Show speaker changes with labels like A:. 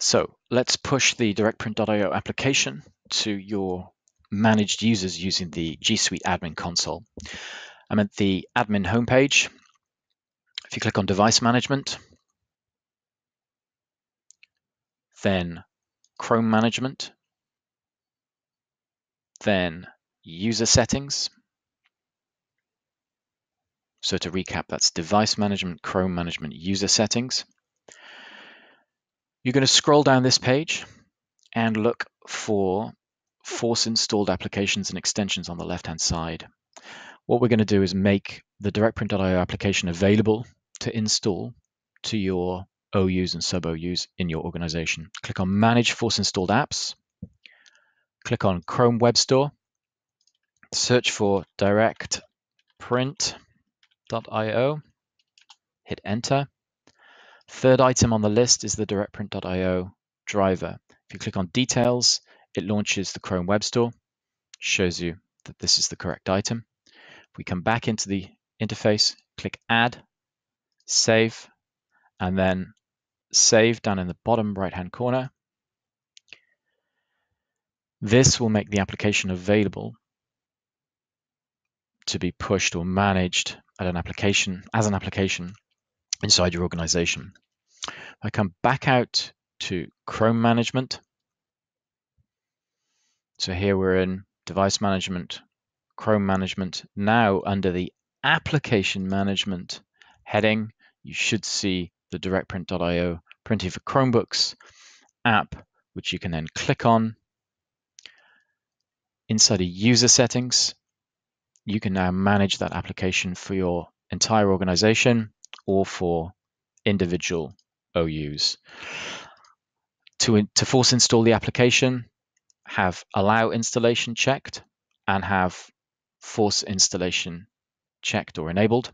A: So let's push the directprint.io application to your managed users using the G Suite admin console. I'm at the admin homepage. If you click on device management, then Chrome management, then user settings. So to recap, that's device management, Chrome management, user settings. You're going to scroll down this page and look for force installed applications and extensions on the left hand side. What we're going to do is make the directprint.io application available to install to your OUs and sub OUs in your organization. Click on Manage Force Installed Apps. Click on Chrome Web Store. Search for directprint.io. Hit Enter. Third item on the list is the directprint.io driver. If you click on Details, it launches the Chrome Web Store, shows you that this is the correct item. If we come back into the interface, click Add, Save, and then Save down in the bottom right-hand corner. This will make the application available to be pushed or managed at an application as an application inside your organization. I come back out to Chrome management so here we're in device management, Chrome management. Now under the application management heading, you should see the directprint.io printing for Chromebooks app, which you can then click on. Inside of user settings, you can now manage that application for your entire organization or for individual OUs. To, to force install the application, have allow installation checked and have force installation checked or enabled.